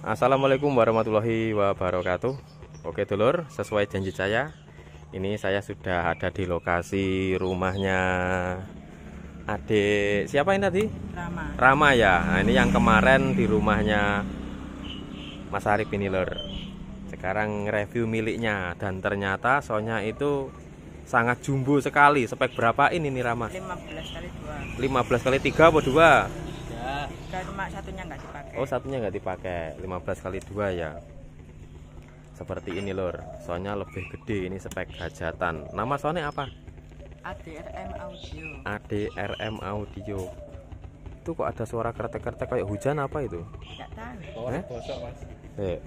Assalamualaikum warahmatullahi wabarakatuh Oke dulur sesuai janji saya Ini saya sudah ada di lokasi rumahnya Adik siapa ini tadi? Rama. Rama ya nah, Ini yang kemarin di rumahnya Mas Arif ini lur Sekarang review miliknya Dan ternyata soalnya itu sangat jumbo sekali Spek berapa ini nih Rama? 15 kali 15 kali 3 apa 2? Cuma satunya nggak dipakai. Oh satunya nggak dipakai 15 kali 2 ya seperti ini lor soalnya lebih gede ini spek hajatan nama soalnya apa ADRM Audio. ADRM Audio itu kok ada suara kertek-kertek kayak hujan apa itu Nggak tahu. Eh? Eh.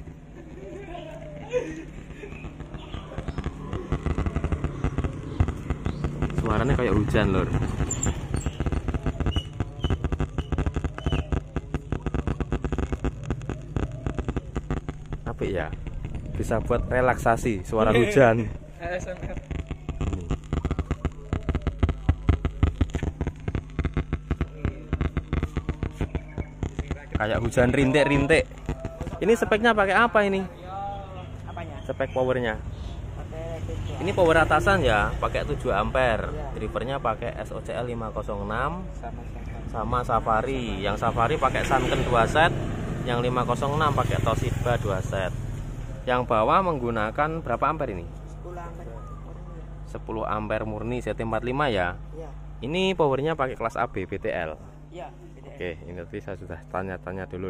suaranya kayak hujan lor apa ya bisa buat relaksasi suara hujan. ASMR. kayak hujan rintik-rintik. Ini speknya pakai apa ini? Apanya? spek powernya. Ini power atasan ya pakai 7 ampere. Iya. drivernya pakai SOCL 506 sama sama sama. Safari. Yang Safari pakai Sunken 2 set yang 506 pakai Toshiba 2 set yang bawah menggunakan berapa ampere ini 10 ampere. murni. 10 ampere murni CT45 ya Iya. ini powernya pakai kelas AB BTL Iya. BDM. Oke, ini tadi saya sudah tanya-tanya dulu.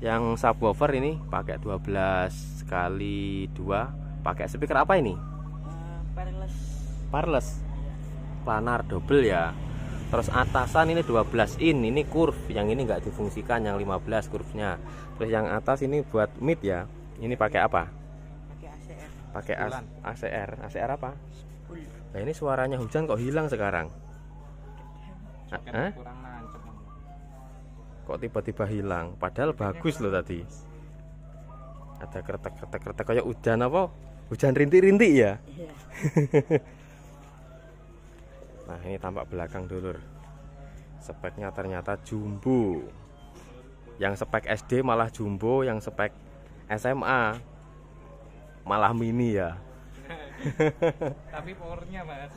Yang subwoofer ini pakai 12 kali 2, pakai speaker apa ini? Eh, wireless. Wireless, Iya. planar double ya. Terus atasan ini 12 in, ini curve, yang ini nggak difungsikan, yang 15 curve-nya. Terus yang atas ini buat mid ya. Ini pakai apa? Pakai ACR. Pakai ACR. ACR apa? Full. Nah, ini suaranya hujan kok hilang sekarang? Hah? Kok tiba-tiba hilang padahal bagus loh tadi ada kretek-kretek-kretek kayak hujan apa hujan rintik-rintik ya Iya. nah ini tampak belakang dulur speknya ternyata jumbo yang spek SD malah jumbo yang spek SMA malah mini ya. Tapi powernya mas.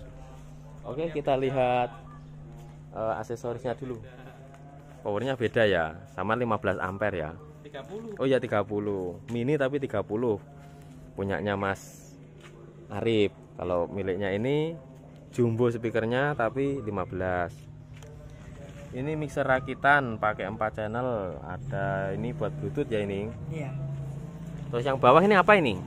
oke kita lihat eh, aksesorisnya dulu. Powernya beda ya sama 15 ampere ya. 30. Oh ya 30 Mini tapi 30 Punyanya Mas Arif. Kalau miliknya ini Jumbo speakernya tapi 15 Ini mixer rakitan pakai 4 channel Ada ini buat bluetooth ya ini Iya. Terus yang bawah ini apa ini?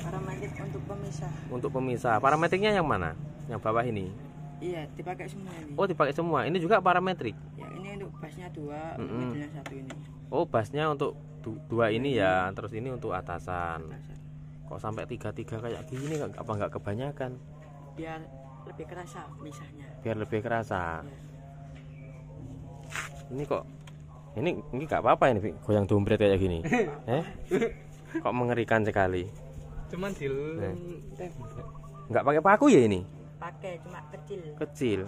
Paramedik untuk pemisah. Untuk pemisah Parametriknya yang mana? Yang bawah ini Iya, dipakai semua ini. Oh dipakai semua Ini juga parametrik Ya, ini untuk bassnya dua, untuk Mm-mm. middle-nya satu ini. Oh bassnya untuk du- dua ini ya Terus ini untuk atasan Kok sampai tiga-tiga kayak gini apa nggak kebanyakan? Biar lebih kerasa misahnya. biar lebih kerasa Iya. Ini kok ini ini nggak apa-apa ini goyang dompet kayak gini. Eh? Kok mengerikan sekali. Cuman di Eh. nggak pakai paku ya ini? Pakai cuma kecil. kecil.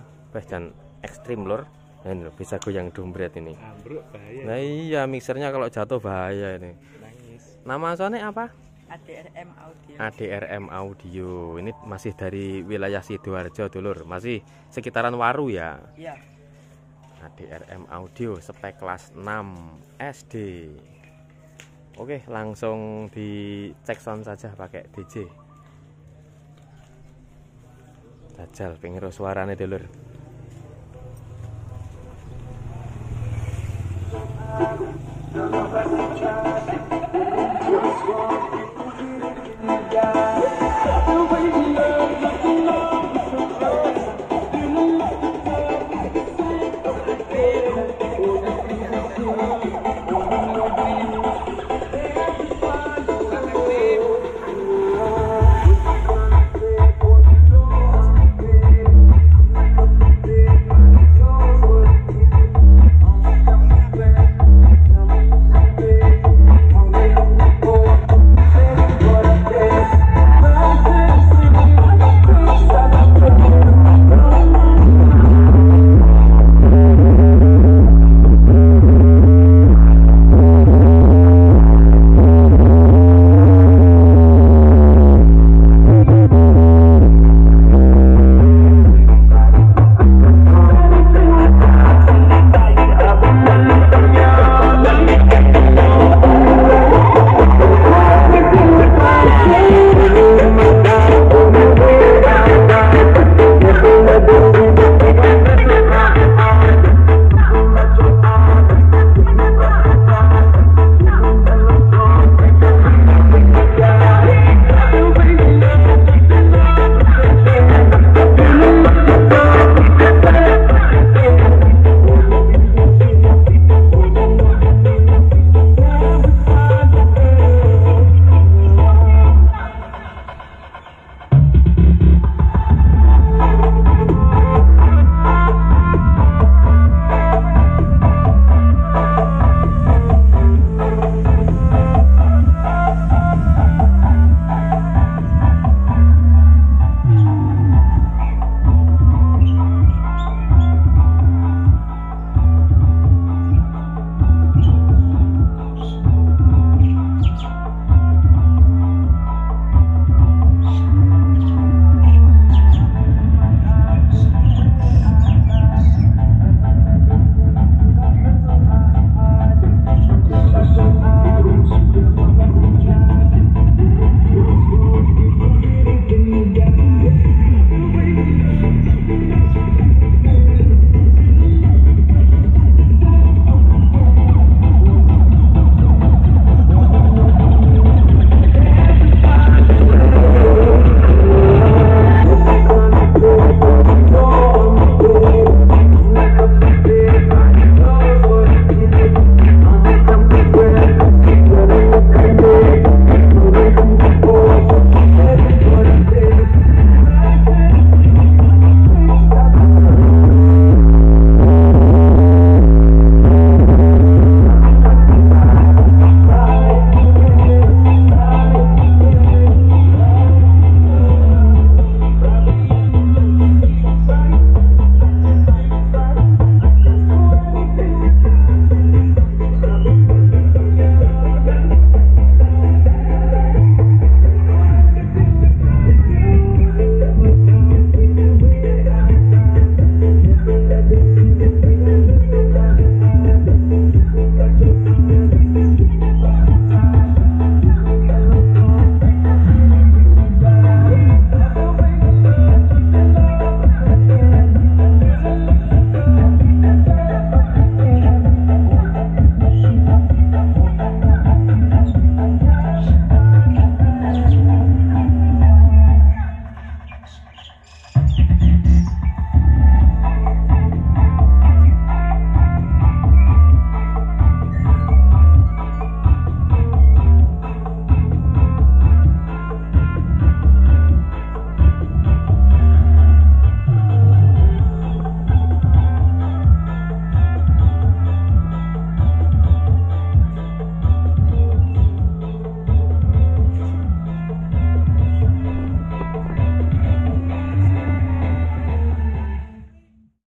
Dan ekstrim lor Nah, ini loh, bisa goyang dompet ini. Ambruk bahaya. nah iya mixernya kalau jatuh bahaya ini. Nangis. nama soalnya apa? ADRM audio. ADRM Audio. Ini masih dari wilayah sidoarjo dulur masih sekitaran Waru ya? Iya. ADRM Audio spek kelas 6 SD Oke langsung dicek sound saja pakai DJ Dajal pengen ro suarane dulur